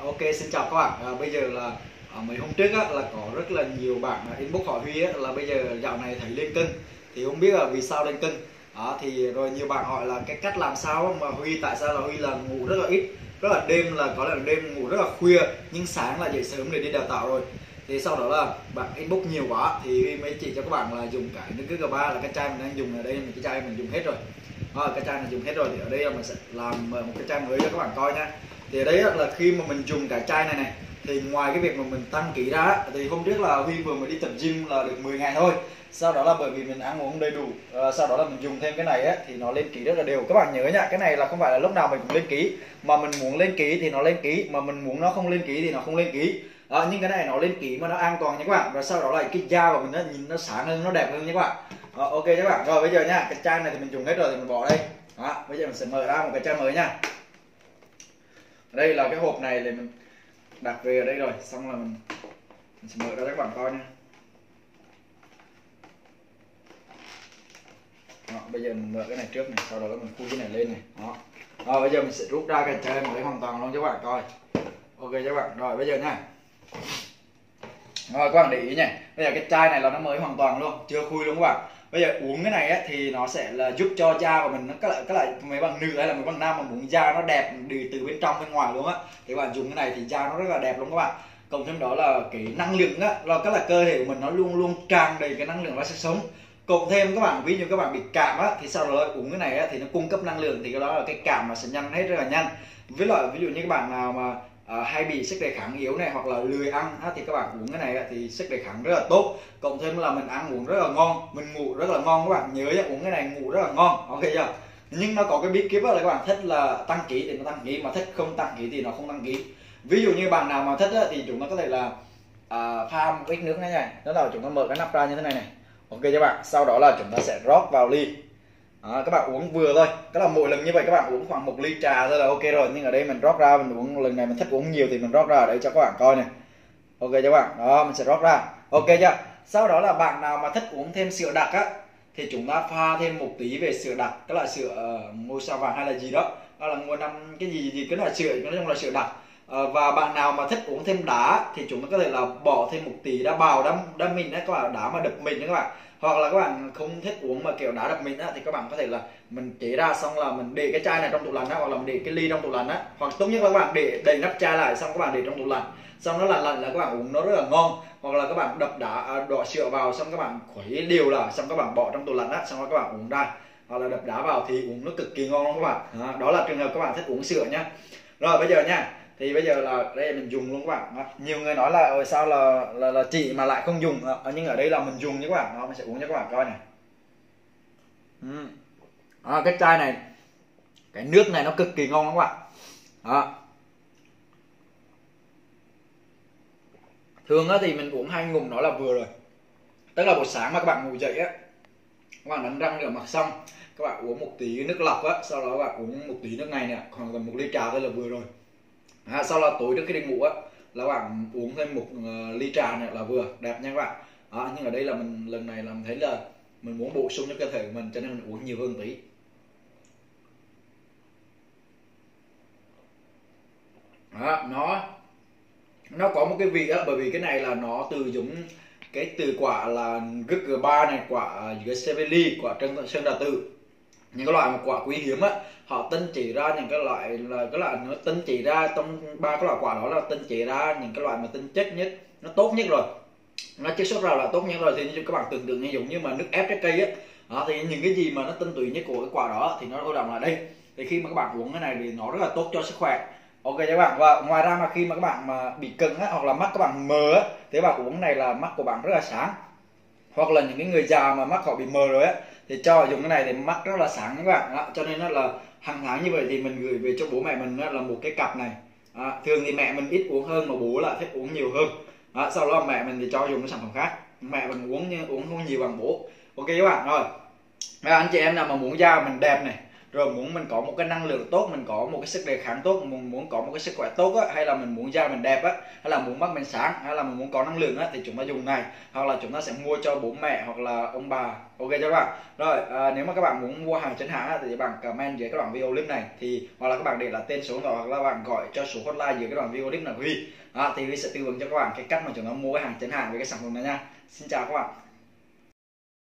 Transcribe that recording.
Ờ, ok xin chào các bạn. À, bây giờ là à, mấy hôm trước á, là có rất là nhiều bạn inbox hỏi Huy á, là bây giờ dạo này thấy lên cân. Thì không biết là vì sao lên cân. À, thì rồi nhiều bạn hỏi là cái cách làm sao mà Huy tại sao là Huy là ngủ rất là ít. Rất là đêm là có là đêm ngủ rất là khuya nhưng sáng là dậy sớm để đi đào tạo rồi. Thì sau đó là bạn inbox nhiều quá thì Huy mới chỉ cho các bạn là dùng cái nước cứ G3 là cái chai mình đang dùng ở đây mình cái chai mình dùng hết rồi à, cái chai này dùng hết rồi thì ở đây mình sẽ làm ờ, một cái chai mới cho các bạn coi nha. Thì ở đây là khi mà mình dùng cái chai này này thì ngoài cái việc mà mình tăng ký ra thì hôm trước là Huy vừa mới đi tập gym là được 10 ngày thôi. Sau đó là bởi vì mình ăn uống đầy đủ à, sau đó là mình dùng thêm cái này ấy, thì nó lên ký rất là đều. Các bạn nhớ nhá cái này là không phải là lúc nào mình cũng lên ký. Mà mình muốn lên ký thì nó lên ký mà mình muốn nó không lên ký thì nó không lên ký. À, nhưng cái này nó lên ký mà nó an toàn nha các bạn. Và sau đó là cái da của mình nó nhìn nó sáng hơn nó đẹp hơn nha các bạn đó, ok các bạn. Rồi bây giờ nha cái chai này thì mình dùng hết rồi thì mình bỏ đây. Đó, bây giờ mình sẽ mở ra một cái chai mới nha. Đây là cái hộp này thì mình đặt về ở đây rồi. Xong là mình, mình sẽ mở ra các bạn coi nha. Đó, bây giờ mình mở cái này trước này sau đó mình khui cái này lên này. Đó. Rồi bây giờ mình sẽ rút ra cái chai mới hoàn toàn luôn cho các bạn coi. Ok các bạn. Rồi bây giờ nha. Rồi các bạn để ý nha. Bây giờ cái chai này là nó mới hoàn toàn luôn chưa khui luôn các bạn bây giờ uống cái này á, thì nó sẽ là giúp cho da của mình nó các loại các loại mấy bằng nữ hay là mấy bằng nam mà muốn da nó đẹp từ từ bên trong bên ngoài luôn á thì các bạn dùng cái này thì da nó rất là đẹp luôn các bạn. Cộng thêm đó là cái năng lượng á là các là cơ thể của mình nó luôn luôn tràn đầy cái năng lượng nó sẽ sống. Cộng thêm các bạn ví dụ các bạn bị cảm á thì sau đó uống cái này á, thì nó cung cấp năng lượng thì cái đó là cái cảm nó sẽ nhanh hết rất là nhanh. Với lại ví dụ như các bạn nào mà à, hay bị sức đề kháng yếu này hoặc là lười ăn á, thì các bạn uống cái này thì sức đề kháng rất là tốt. Cộng thêm là mình ăn uống rất là ngon mình ngủ rất là ngon các bạn nhớ nhá uống cái này ngủ rất là ngon ok chưa? Nhưng nó có cái bí kíp là các bạn thích là tăng ký thì nó tăng ký mà thích không tăng ký thì nó không tăng ký. Ví dụ như bạn nào mà thích á, thì chúng ta có thể là à, pha một ít nước này này đó là chúng ta mở cái nắp ra như thế này này. Ok các bạn? Sau đó là chúng ta sẽ rót vào ly à, các bạn uống vừa thôi. Cái là mỗi lần như vậy các bạn uống khoảng một ly trà thôi là ok rồi. Nhưng ở đây mình rót ra mình uống lần này mình thích uống nhiều thì mình rót ra ở đây cho các bạn coi này. Ok cho các bạn? Đó mình sẽ rót ra. Ok chưa? Sau đó là bạn nào mà thích uống thêm sữa đặc á thì chúng ta pha thêm một tí về sữa đặc tức loại sữa uh, ngôi sao vàng hay là gì đó. Đó là ngôi năm cái gì gì cái loại sữa nói chung là sữa đặc. Uh, và bạn nào mà thích uống thêm đá thì chúng ta có thể là bỏ thêm một tí đá bào đá đá mình đấy các bạn đá mà đập mình đấy các bạn hoặc là các bạn không thích uống mà kiểu đá đập mình á thì các bạn có thể là mình chế ra xong là mình để cái chai này trong tủ lạnh á hoặc là mình để cái ly trong tủ lạnh á hoặc tốt nhất là các bạn để đầy nắp chai lại xong các bạn để trong tủ lạnh xong nó lạnh lạnh là các bạn uống nó rất là ngon hoặc là các bạn đập đá đọ đỏ sữa vào xong các bạn khuấy đều là xong các bạn bỏ trong tủ lạnh á xong rồi các bạn uống ra hoặc là đập đá vào thì uống nó cực kỳ ngon luôn các bạn đó, đó là trường hợp các bạn thích uống sữa nhá rồi bây giờ nha thì bây giờ là đây mình dùng luôn các bạn. Nhiều người nói là ở sao là là, là chị mà lại không dùng? À, nhưng ở đây là mình dùng nhé các bạn. Nó mình sẽ uống cho các bạn coi này. Ừ. à, cái chai này cái nước này nó cực kỳ ngon các bạn. Đó. Thường á thì mình uống hai ngụm nó là vừa rồi. Tức là buổi sáng mà các bạn ngủ dậy á các bạn đánh răng rửa mặt xong các bạn uống một tí nước lọc á sau đó các bạn uống một tí nước này nè khoảng tầm một ly trà thôi là vừa rồi à, sau là tối trước khi đi ngủ á là các bạn uống thêm một uh, ly trà này là vừa đẹp nha các bạn. À, nhưng ở đây là mình lần này làm thấy là mình muốn bổ sung cho cơ thể của mình cho nên mình uống nhiều hơn tí. À, nó nó có một cái vị á bởi vì cái này là nó từ giống cái từ quả là gừng ba này quả ờ, Yosemite quả trân sơn đà tự những cái loại mà quả quý hiếm á họ tinh chỉ ra những cái loại là cái loại nó tinh chỉ ra trong ba cái loại quả đó là tinh chỉ ra những cái loại mà tinh chất nhất nó tốt nhất rồi. Nó chiết xuất ra là tốt nhất rồi. Thì như các bạn tưởng tượng như giống như mà nước ép trái cây á đó, thì những cái gì mà nó tinh túy nhất của cái quả đó thì nó ưu động là đây. Thì khi mà các bạn uống cái này thì nó rất là tốt cho sức khỏe. Ok các bạn và ngoài ra mà khi mà các bạn mà bị cứng á hoặc là mắt các bạn mờ á thì các bạn uống này là mắt của bạn rất là sáng hoặc là những cái người già mà mắt họ bị mờ rồi á thì cho dùng cái này thì mắt rất là sáng các bạn. Đó. cho nên nó là hàng tháng như vậy thì mình gửi về cho bố mẹ mình là một cái cặp này. À, thường thì mẹ mình ít uống hơn mà bố là thích uống nhiều hơn. À, sau đó mẹ mình thì cho dùng cái sản phẩm khác. Mẹ mình uống uống không nhiều bằng bố. Ok các bạn rồi. À, anh chị em nào mà muốn da mình đẹp này rồi muốn mình có một cái năng lượng tốt mình có một cái sức đề kháng tốt muốn muốn có một cái sức khỏe tốt á hay là mình muốn da mình đẹp á hay là muốn mắt mình sáng hay là mình muốn có năng lượng á thì chúng ta dùng này. Hoặc là chúng ta sẽ mua cho bố mẹ hoặc là ông bà. Ok cho các bạn? Rồi à, nếu mà các bạn muốn mua hàng chính hãng á, thì các bạn comment dưới các đoạn video clip này. Thì hoặc là các bạn để là tên số điện thoại hoặc là bạn gọi cho số hotline dưới cái đoạn video clip này của Huy. À, thì Huy sẽ tư vấn cho các bạn cái cách mà chúng ta mua cái hàng chính hãng với cái sản phẩm này nha. Xin chào các bạn.